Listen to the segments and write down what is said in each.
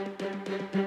Musik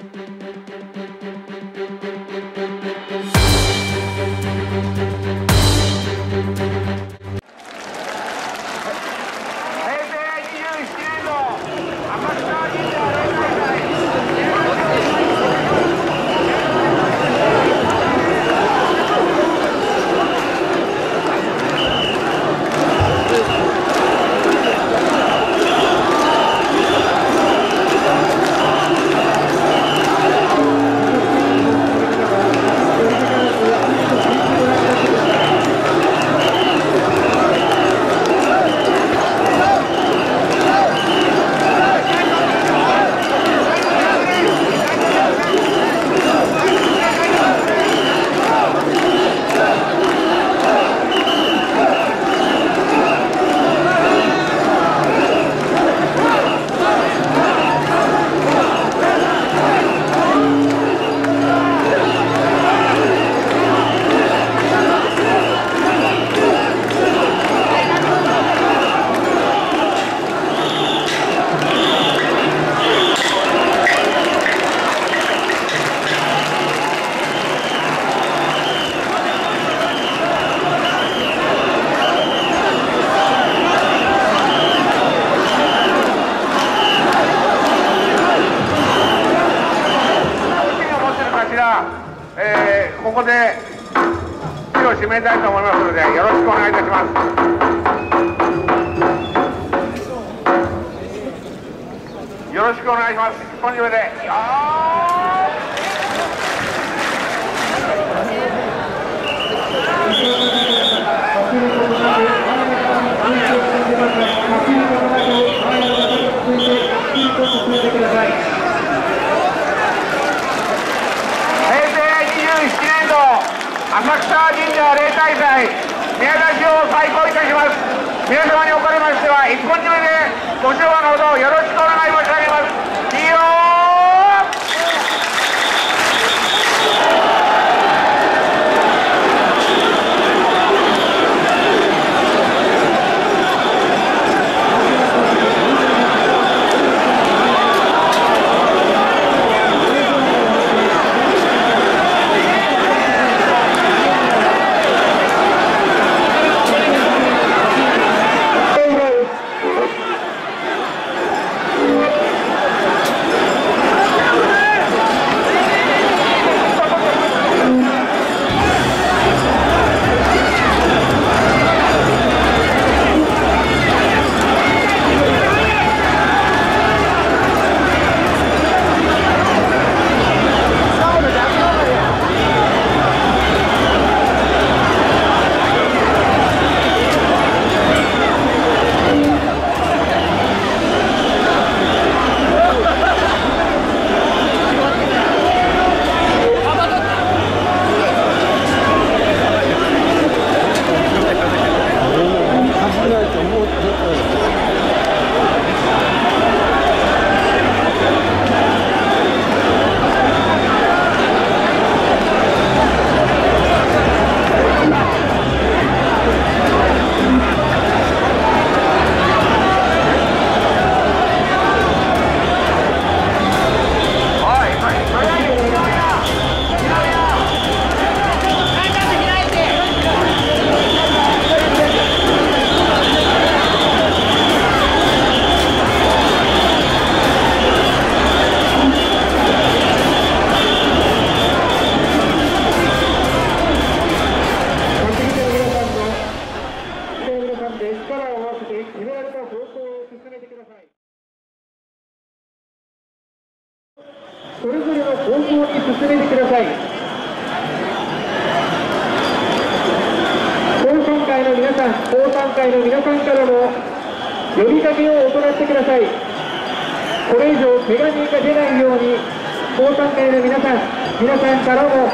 って皆さん皆さんからも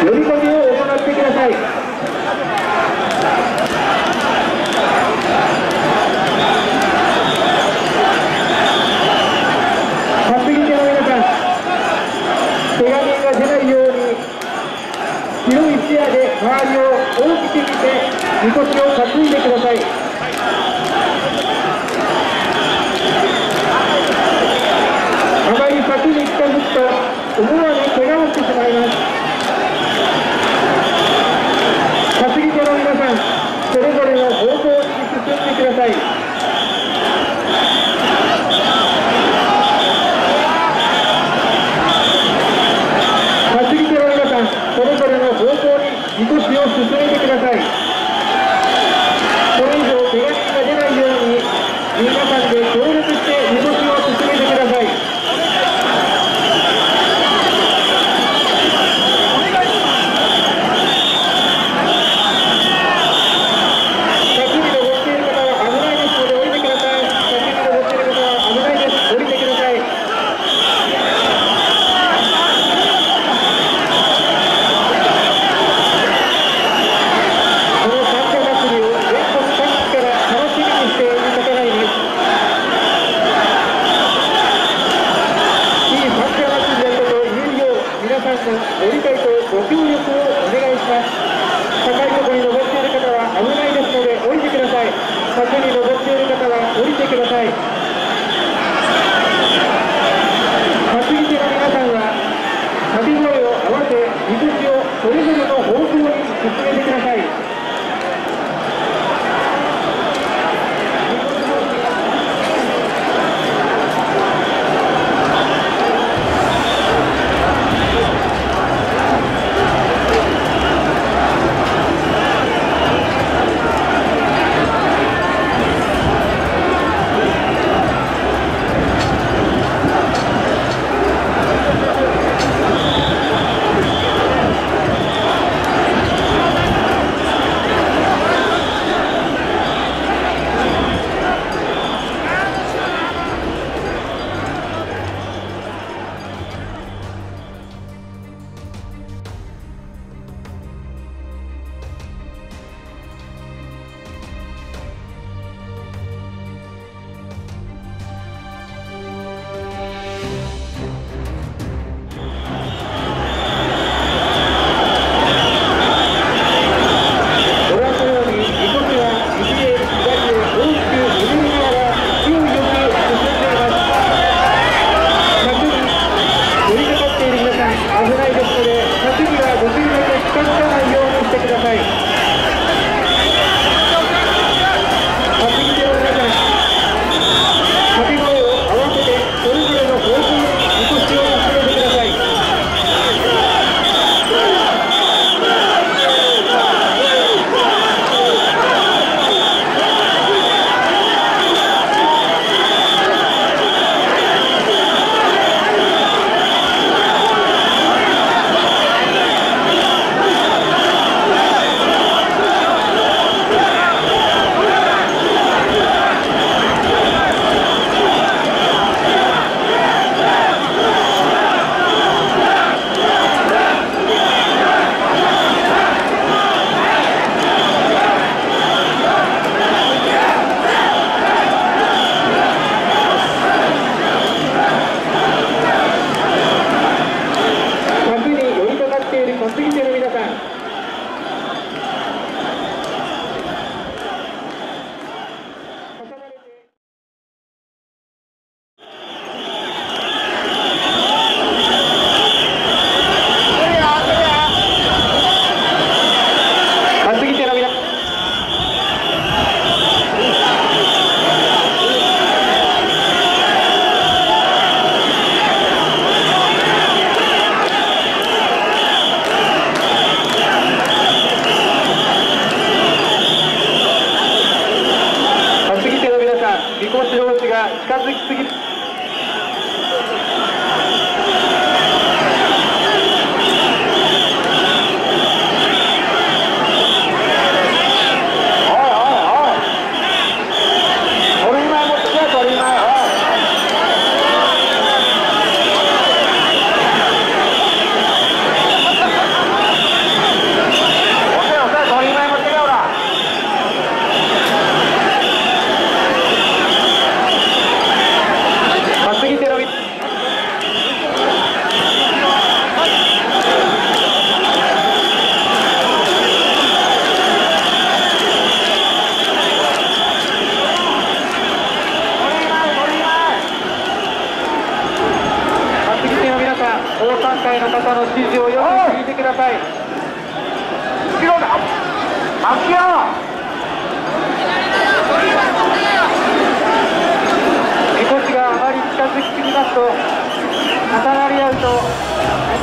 呼び込みを行ってください広い視野で周りを大きく見て、みこしを担いでください。思わぬ怪我をしてしまいます。担ぎ手の皆さんそれぞれの方向に進んでください。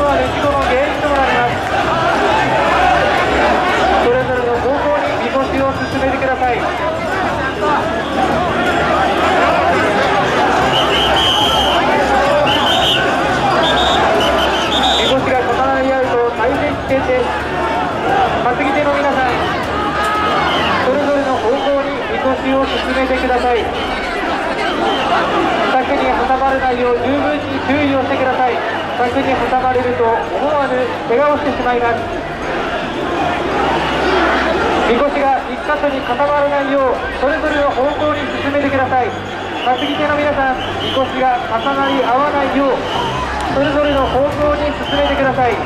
思わぬ事故の原因となります。それぞれの方向にみこしを進めてください。点です担ぎ手の皆さんそれぞれの方向にみこしを進めてください。柵に挟まれないよう十分に注意をしてください。柵に挟まれると思わぬ怪我をしてしまいます。みこしが一箇所に固まらないようそれぞれの方向に進めてください。担ぎ手の皆さんみこしが重なり合わないようそれぞれの方向に進めてください。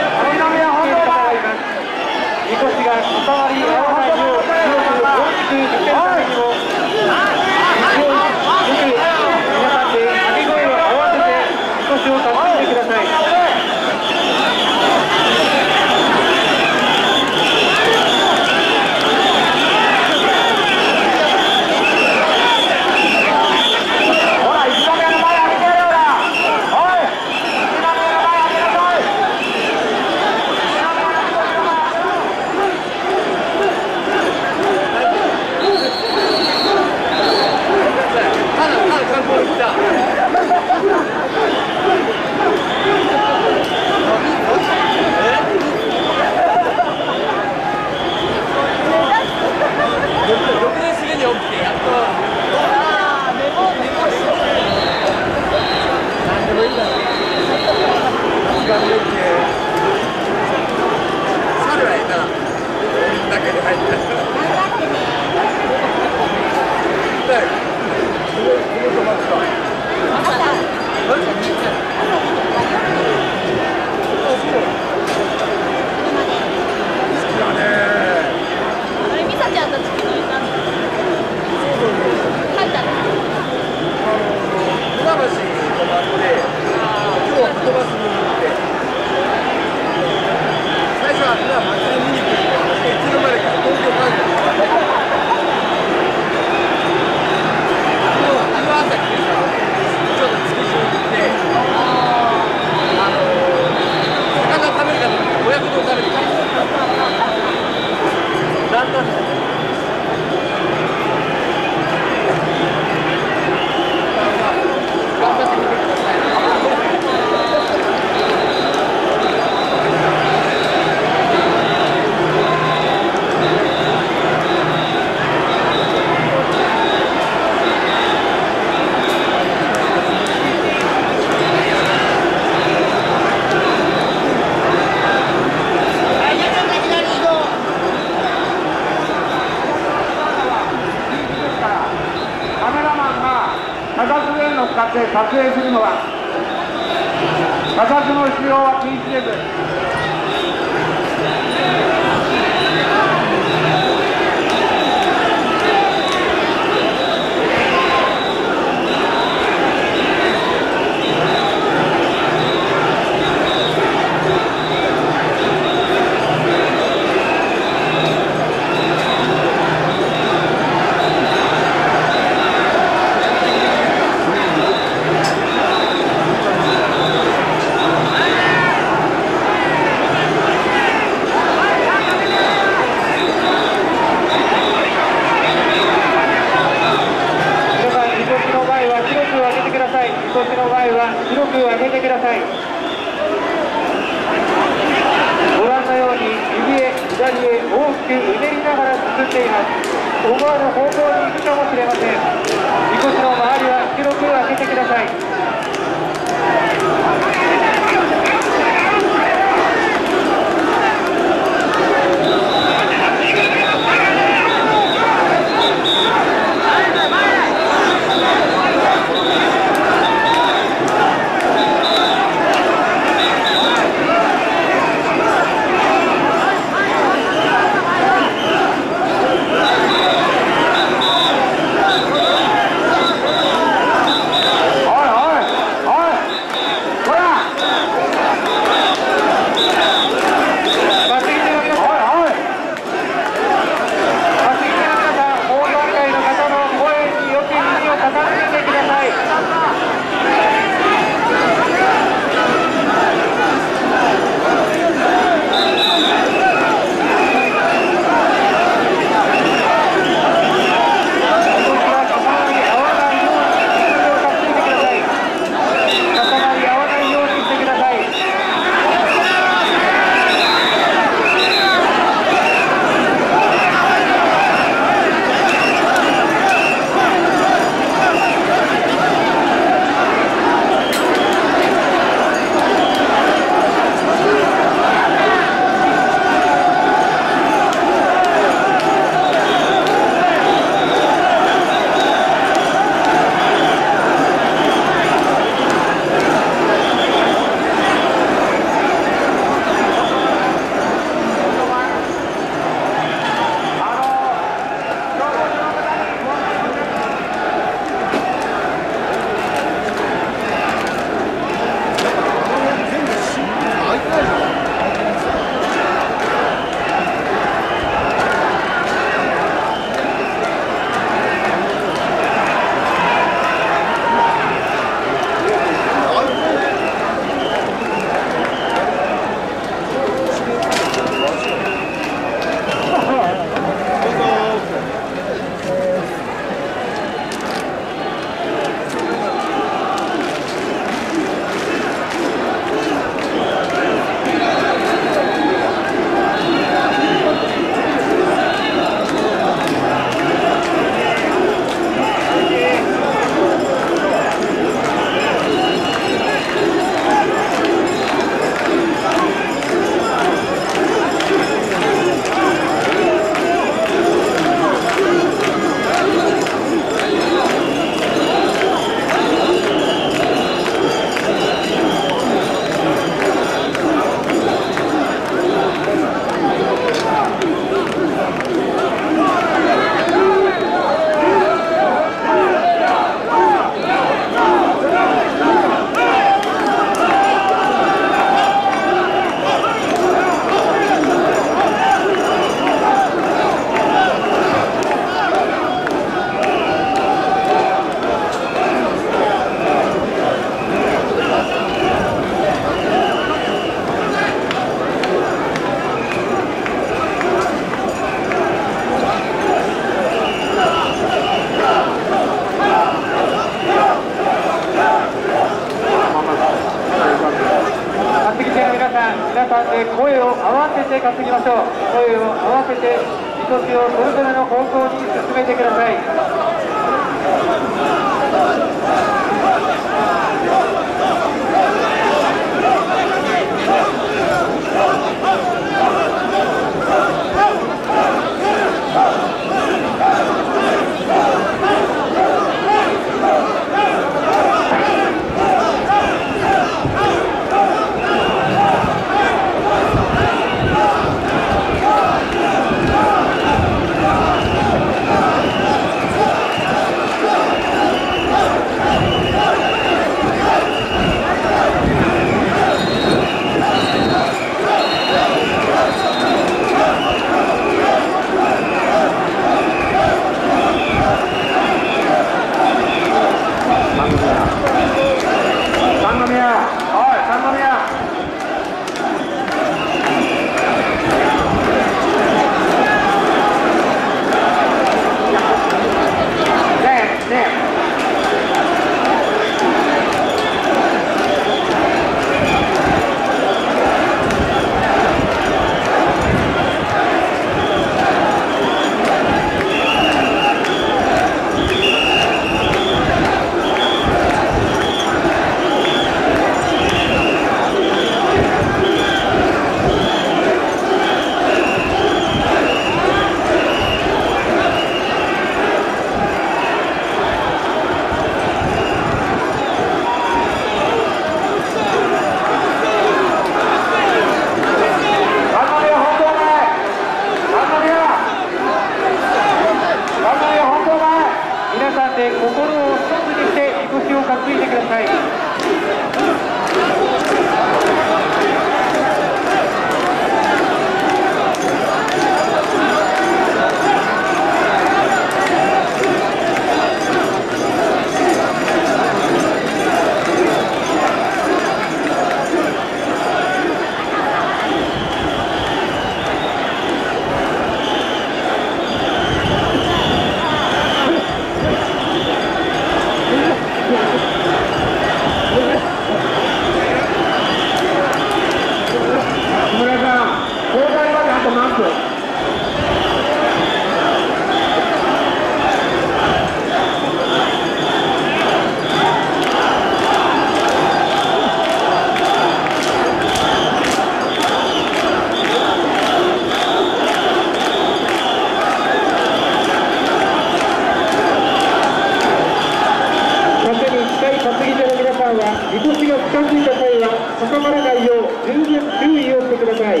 動しが近づいた際は挟まらないよう十分注意をしてください。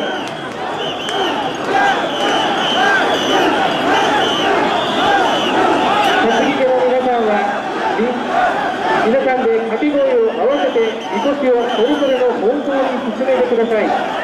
皆さんで掛け声を合わせて、みこしをそれぞれの方向に進めてください。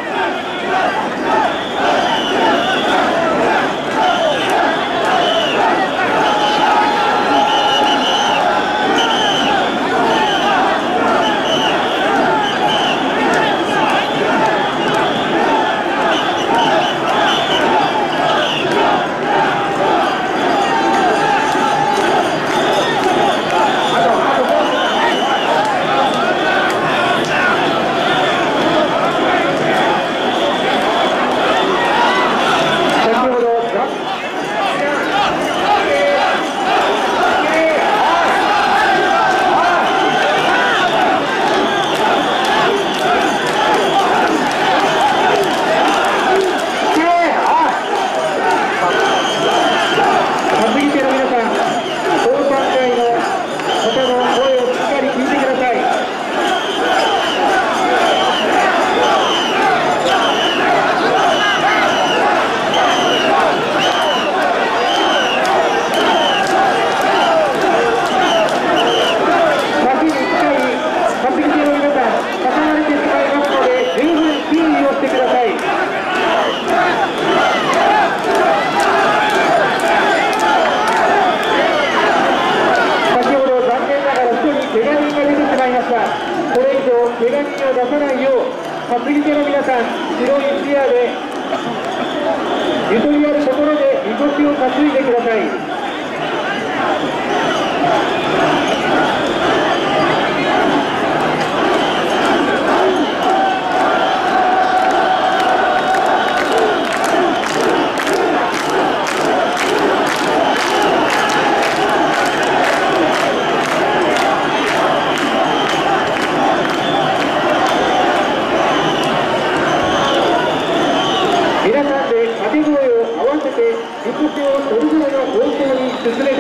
Быстрее!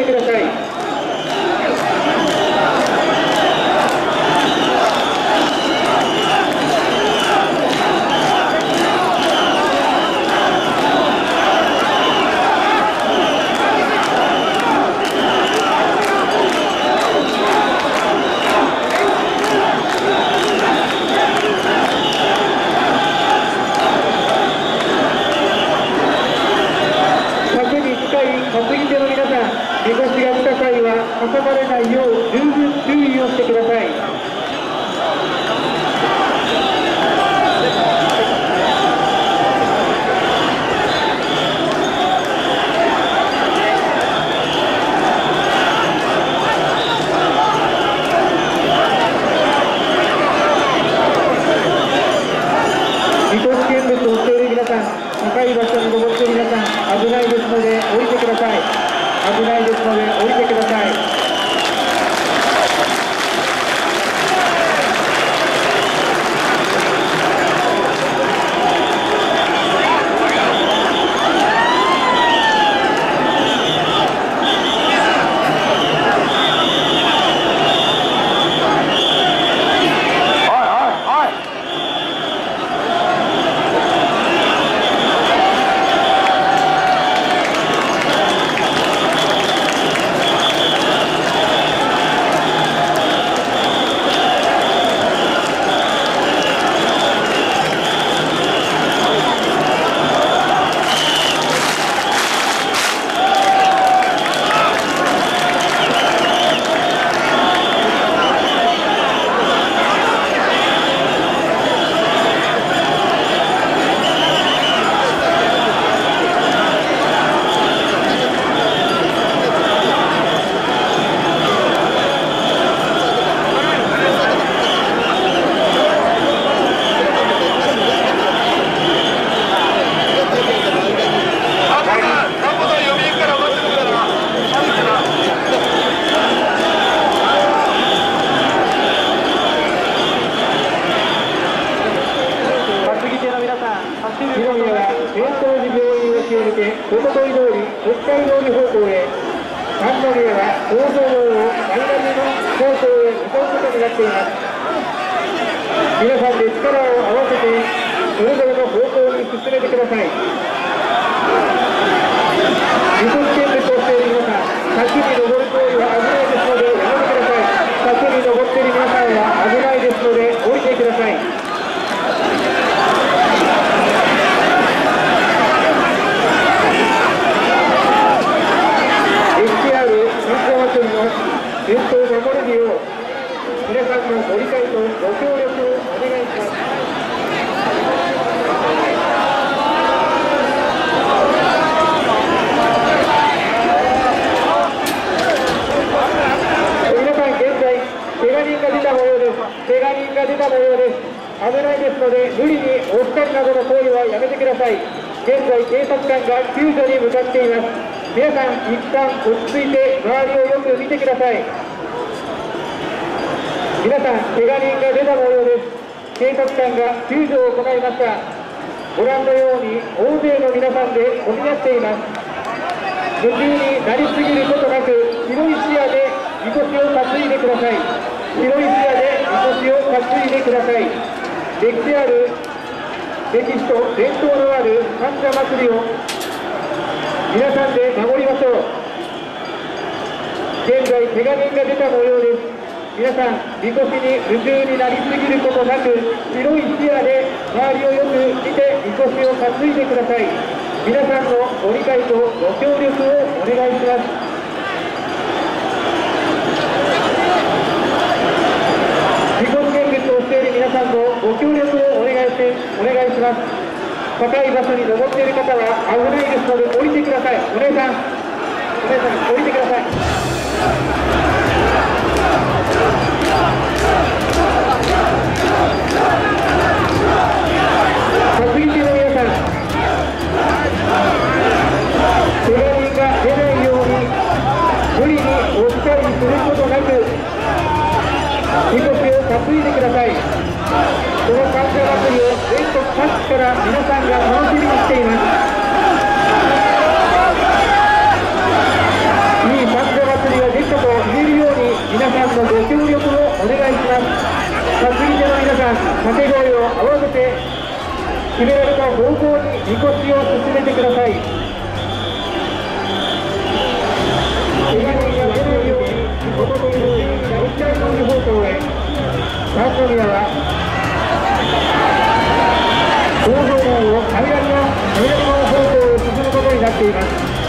高い場所に登って皆さん危ないですので降りてください。危ないですので降りてください。危ないですので無理に押したりなどの行為はやめてください。現在警察官が救助に向かっています。皆さん一旦落ち着いて周りをよく見てください。皆さん怪我人が出た模様です。警察官が救助を行いました。ご覧のように大勢の皆さんで混み合っています。夢中になりすぎることなく広い視野でみこしを担いでください。広い視野でみこしを担いでください。歴史ある歴史と伝統のある三社祭りを皆さんで守りましょう。現在怪我人が出た模様です。皆さんみこしに夢中になりすぎることなく広い視野で周りをよく見てみこしを担いでください。皆さんのご理解とご協力をお願いします自己見物をしている皆さんのご協力をお願いしお願いします高い場所に登っている方は危ないですので降りてくださいお姉さんお姉さん降りてください担ぎ手の皆さん怪我人が出ないように無理に押したりすることなくみこしを担いでください。この感謝祭りを全国各地から皆さんが楽しみにしています。いい感謝祭りができたと言えるように皆さんのご協力をお願いします。担ぎ手の皆さん掛け声を合わせて決められた方向にみこしを進めてください怪我人が出ないように、ことという。大体の方向へ、三宮は工場内を平らな平らな方向を進むことになっています。